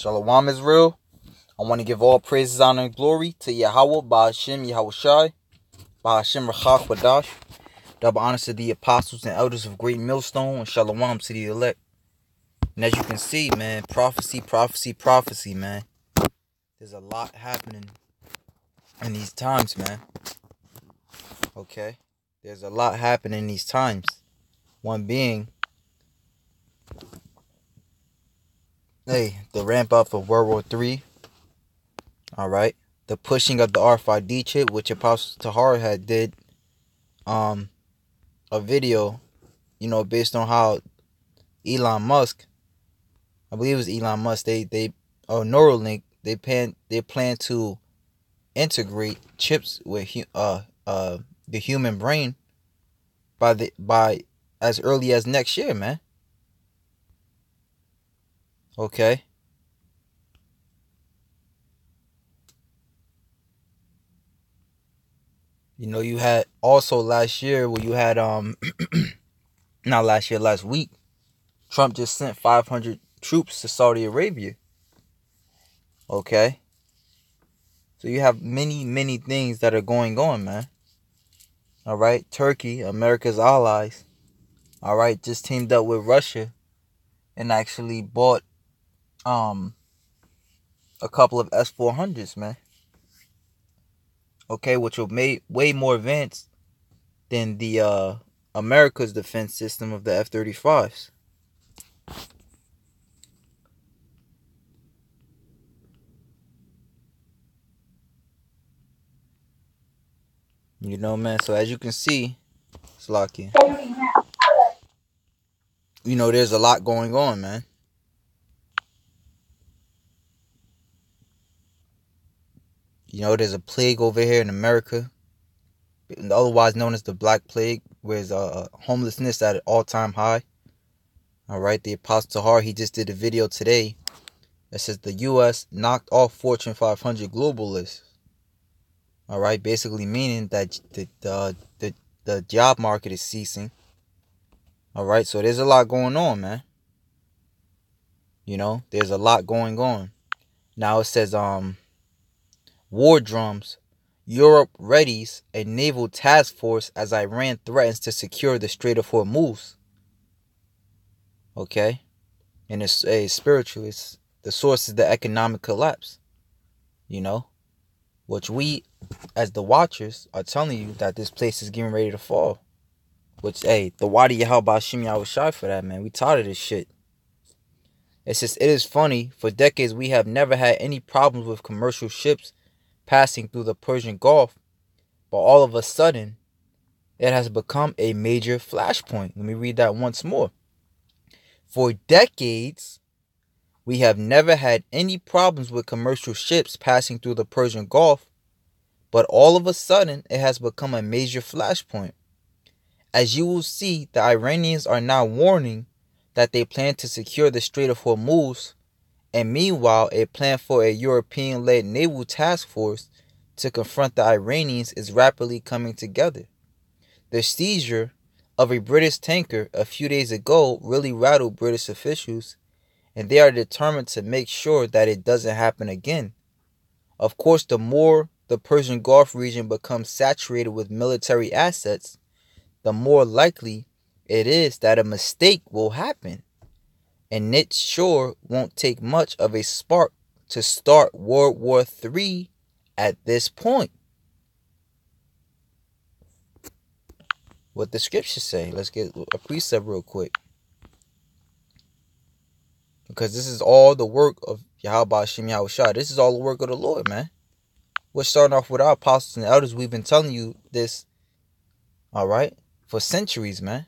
Shalom Israel. I want to give all praises, honor, and glory to Yahawah, Bahasham Yahawashi, Ba'ashim Rachach Wadash. Double honors to the apostles and elders of Great Millstone, and Shalom to the elect. And as you can see, man, prophecy, prophecy, prophecy, man. There's a lot happening in these times, man. Okay? There's a lot happening in these times. One being, hey, the ramp up of World War Three. All right, the pushing of the RFID chip, which Apostle Tahar had did, um, a video, you know, based on how Elon Musk, I believe it was Elon Musk, they they oh Neuralink, they plan they plan to integrate chips with uh uh the human brain by the by as early as next year, man. Okay. You know, you had also last year where you had um not last year, last week, Trump just sent 500 troops to Saudi Arabia. Okay. So you have many, many things that are going on, man. All right. Turkey, America's allies, all right, just teamed up with Russia and actually bought um a couple of S400s, man. Okay, which will make way more advanced than the uh America's defense system of the F-35s. You know, man. So as you can see, it's lucky. You know, there's a lot going on, man. You know, there's a plague over here in America, otherwise known as the Black Plague, where uh, homelessness at an all-time high. All right, the Apostle Tahar, he just did a video today that says the U.S. knocked off Fortune 500 global list. All right, basically meaning that the the the, the job market is ceasing. All right, so there's a lot going on, man. You know, there's a lot going on. Now it says um war drums. Europe readies a naval task force as Iran threatens to secure the Strait of Hormuz. Okay? And it's a spiritual. It's, the source is the economic collapse. You know? Which we, as the watchers, are telling you that this place is getting ready to fall. Which, hey, the why Wadi Yahal Bashim was shy for that, man. We tired of this shit. It's just, it is funny. For decades, we have never had any problems with commercial ships passing through the Persian Gulf, but all of a sudden, it has become a major flashpoint. Let me read that once more. For decades, we have never had any problems with commercial ships passing through the Persian Gulf, but all of a sudden, it has become a major flashpoint. As you will see, the Iranians are now warning that they plan to secure the Strait of Hormuz and meanwhile, a plan for a European led naval task force to confront the Iranians is rapidly coming together. The seizure of a British tanker a few days ago really rattled British officials, and they are determined to make sure that it doesn't happen again. Of course, the more the Persian Gulf region becomes saturated with military assets, the more likely it is that a mistake will happen and it sure won't take much of a spark to start World War III at this point. What the scriptures say. Let's get a precept real quick. Because this is all the work of Yahweh Shem Yahushua. This is all the work of the Lord, man. We're starting off with our apostles and elders. We've been telling you this, all right, for centuries, man.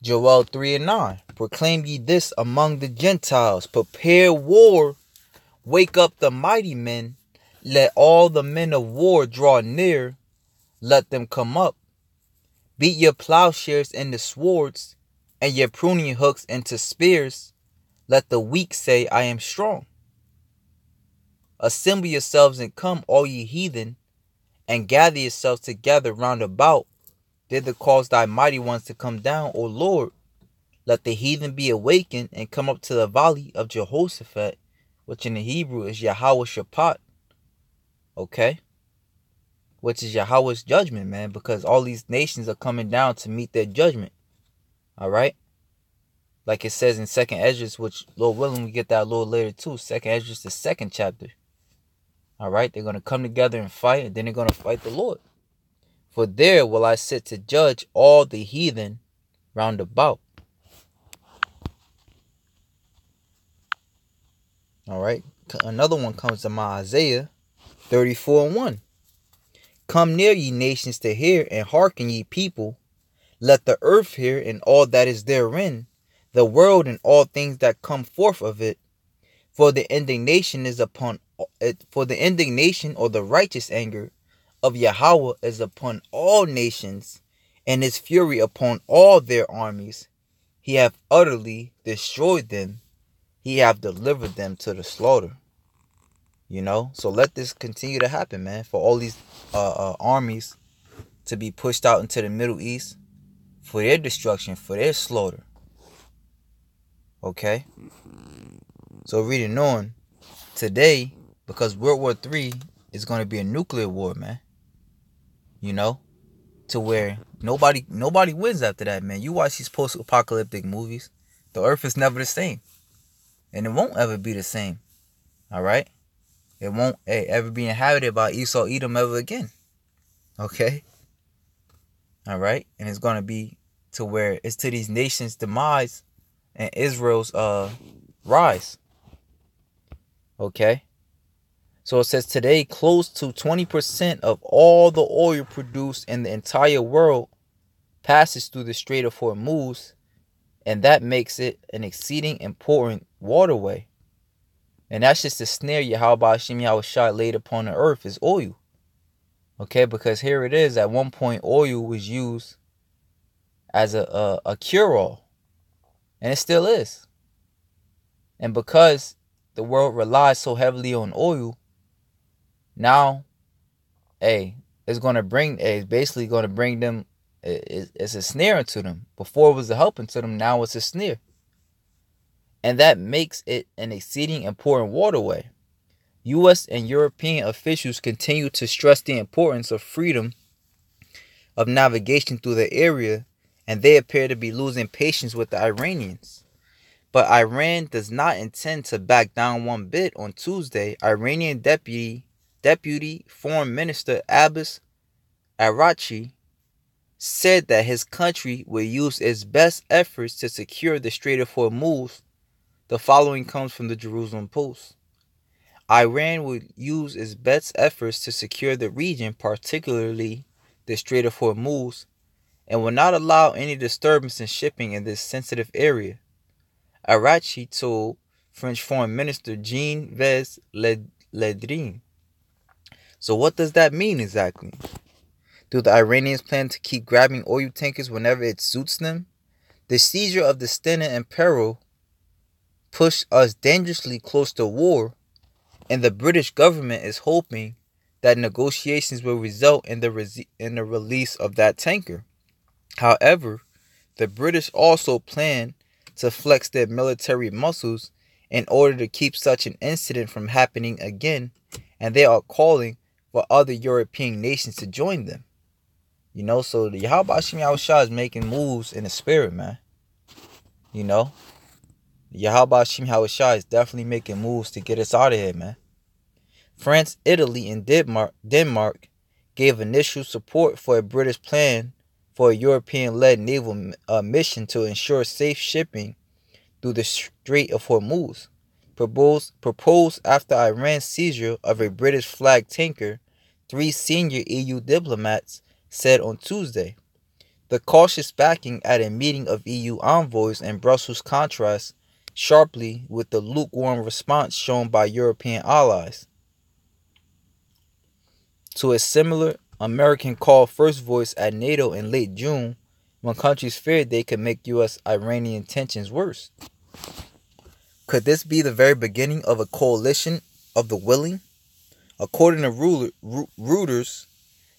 Joel 3 and 9. Proclaim ye this among the Gentiles. Prepare war. Wake up the mighty men. Let all the men of war draw near. Let them come up. Beat your plowshares into swords, and your pruning hooks into spears. Let the weak say, I am strong. Assemble yourselves and come, all ye heathen, and gather yourselves together round about, thither cause thy mighty ones to come down, O Lord. Let the heathen be awakened and come up to the valley of Jehoshaphat, which in the Hebrew is Yahweh Shaphat. Okay? Which is Yahweh's judgment, man, because all these nations are coming down to meet their judgment. All right? Like it says in Second Esdras, which Lord willing, we get that a little later too. Second Esdras, the second chapter. All right, they're gonna come together and fight, and then they're gonna fight the Lord. For there will I sit to judge all the heathen round about. All right, another one comes to my Isaiah 34 and 1. Come near, ye nations, to hear, and hearken, ye people. Let the earth hear, and all that is therein, the world and all things that come forth of it. For the indignation is upon it, for the indignation or the righteous anger of Yahweh is upon all nations, and his fury upon all their armies. He hath utterly destroyed them. He hath delivered them to the slaughter. You know, so let this continue to happen, man. For all these uh, uh, armies to be pushed out into the Middle East for their destruction, for their slaughter. Okay? So reading on, today, because World War Three is going to be a nuclear war, man. You know? To where nobody nobody wins after that, man. You watch these post-apocalyptic movies, the earth is never the same. And it won't ever be the same. Alright? It won't hey, ever be inhabited by Esau Edom ever again. Okay? Alright? And it's gonna be to where it's to these nations' demise and Israel's uh rise. Okay? So it says today close to 20% of all the oil produced in the entire world passes through the Strait of Hormuz, and that makes it an exceeding important waterway. And that's just to snare you how Yahweh Hashem Yahweh shot laid upon the earth is oil. Okay, because here it is. At one point, oil was used as a, a, a cure-all and it still is. And because the world relies so heavily on oil, now, hey, it's gonna bring, hey, it's basically gonna bring them. It's a snare into them. Before it was a helping to them. Now it's a snare, and that makes it an exceeding important waterway. U.S. and European officials continue to stress the importance of freedom of navigation through the area and they appear to be losing patience with the Iranians. But Iran does not intend to back down one bit on Tuesday. Iranian deputy deputy foreign minister Abbas Araghchi said that his country will use its best efforts to secure the Strait of Hormuz. The following comes from the Jerusalem Post. Iran will use its best efforts to secure the region, particularly the Strait of Hormuz, and will not allow any disturbance in shipping in this sensitive area. Araghchi told French Foreign Minister Jean-Yves Le Drian. So what does that mean exactly? Do the Iranians plan to keep grabbing oil tankers whenever it suits them? The seizure of the Stena Impero pushed us dangerously close to war, and the British government is hoping that negotiations will result in the, in the release of that tanker. However, the British also plan to flex their military muscles in order to keep such an incident from happening again, and they are calling for other European nations to join them. You know, so the Yahweh Shah is making moves in the spirit, man. You know, Yahawashi is definitely making moves to get us out of here, man. France, Italy, and Denmark, Denmark gave initial support for a British plan for a European led naval uh, mission to ensure safe shipping through the Strait of Hormuz, proposed, proposed after Iran's seizure of a British flag tanker, three senior EU diplomats said on Tuesday. The cautious backing at a meeting of EU envoys in Brussels contrasts sharply with the lukewarm response shown by European allies to a similar American call first voice at NATO in late June when countries feared they could make U.S. Iranian tensions worse. Could this be the very beginning of a coalition of the willing? According to Reuters,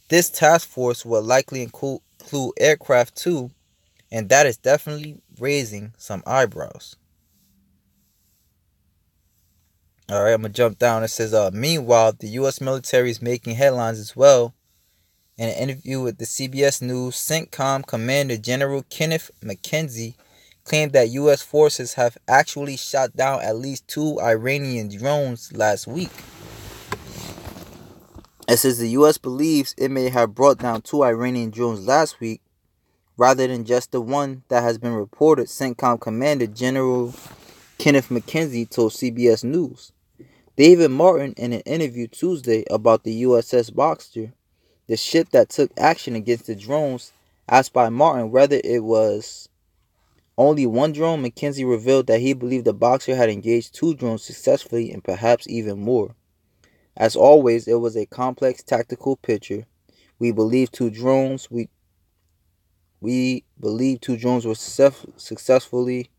This task force will likely include, aircraft too, and that is definitely raising some eyebrows. All right, I'm gonna jump down. It says, uh, meanwhile, the U.S. military is making headlines as well. In an interview with the CBS News, CENTCOM Commander General Kenneth McKenzie claimed that U.S. forces have actually shot down at least two Iranian drones last week. It says the U.S. believes it may have brought down two Iranian drones last week rather than just the one that has been reported, CENTCOM Commander General Kenneth McKenzie told CBS News. David Martin, in an interview Tuesday about the USS Boxer, the ship that took action against the drones, asked by Martin whether it was only one drone, McKenzie revealed that he believed the Boxer had engaged two drones successfully and perhaps even more. As always, it was a complex tactical picture. We believe two drones. We we believe two drones were successfully.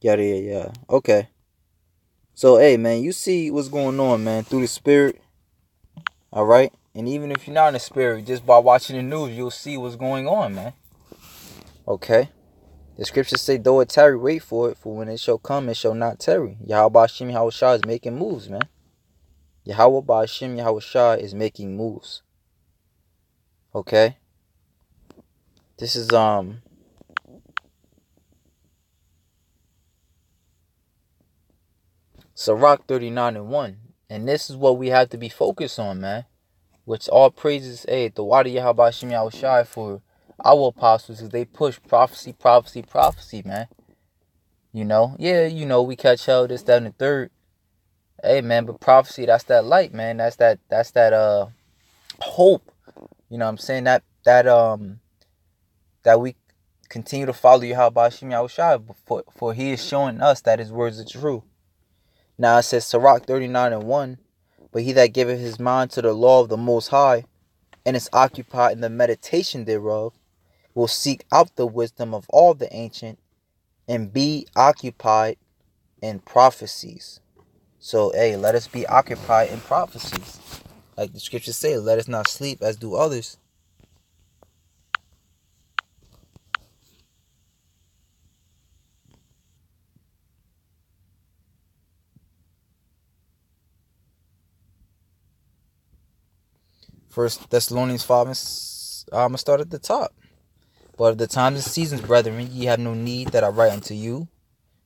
Yada yada yada. Okay. So, hey, man, you see what's going on, man, through the spirit. All right? And even if you're not in the spirit, just by watching the news, you'll see what's going on, man. Okay? The scriptures say, though it tarry, wait for it, for when it shall come, it shall not tarry. Yahawah Bahasham Yahawashi is making moves, man. Yahawah Bahasham Yahawashi is making moves. Okay? This is, um, Sirach 39 and 1. And this is what we have to be focused on, man. Which all praises, hey, the Wadi Yahweh Shem Shai for our apostles is they push prophecy, prophecy, prophecy, man. You know, yeah, you know, we catch hell this, that, and the third. Hey man, but prophecy, that's that light, man. That's that that's that uh hope. You know what I'm saying? That that um that we continue to follow Yahweh Shem Shai for for he is showing us that his words are true. Now it says Sirach 39 and 1. But he that giveth his mind to the law of the Most High, and is occupied in the meditation thereof, will seek out the wisdom of all the ancient, and be occupied in prophecies. So, hey, let us be occupied in prophecies. Like the scriptures say, let us not sleep as do others. First Thessalonians 5 I'm going to start at the top. But of the times and seasons, brethren, ye have no need that I write unto you.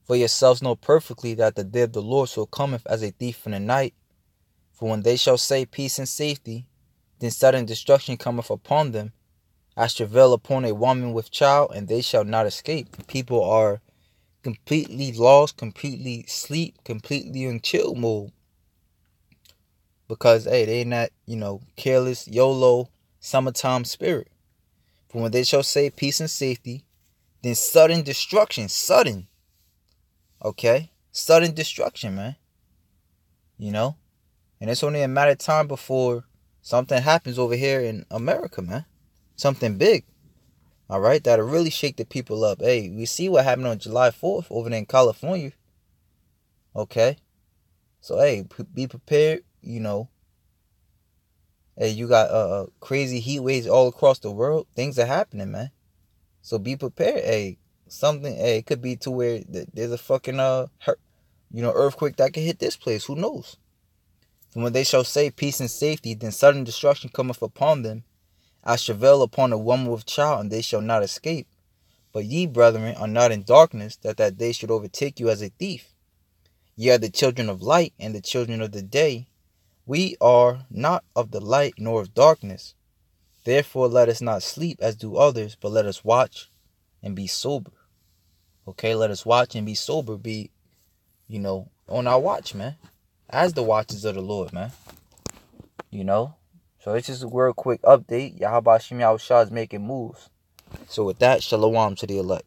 For yourselves know perfectly that the day of the Lord so cometh as a thief in the night. For when they shall say peace and safety, then sudden destruction cometh upon them, as travail upon a woman with child, and they shall not escape. People are completely lost, completely sleep, completely in chill mode because hey, they not you know careless YOLO summertime spirit. For when they shall say peace and safety, then sudden destruction, sudden. Okay, sudden destruction, man. You know, and it's only a matter of time before something happens over here in America, man. Something big. All right, that'll really shake the people up. Hey, we see what happened on July 4th over there in California. Okay. So, hey, be prepared you know, hey, you got uh, uh, crazy heat waves all across the world. Things are happening, man. So be prepared. Hey, something. Hey, it could be to where there's a fucking uh, you know, earthquake that could hit this place. Who knows? And when they shall say peace and safety, then sudden destruction cometh upon them. I shall upon a woman with child, and they shall not escape. But ye, brethren, are not in darkness, that that day should overtake you as a thief. Ye are the children of light and the children of the day. We are not of the light nor of darkness. Therefore, let us not sleep as do others, but let us watch and be sober. Okay, let us watch and be sober, be, you know, on our watch, man. As the watches of the Lord, man. You know? So it's just a real quick update. Shem Shah is making moves. So with that, shalom to the elect.